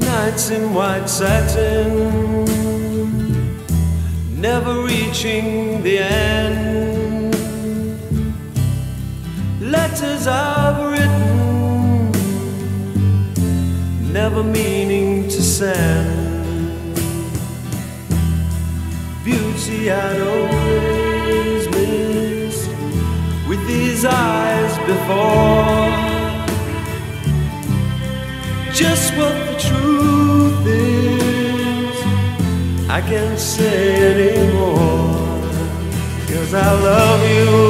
Nights in white satin, never reaching the end. Letters I've written, never meaning to send. Beauty I'd always missed with these eyes before just what the truth is. I can't say anymore, cause I love you.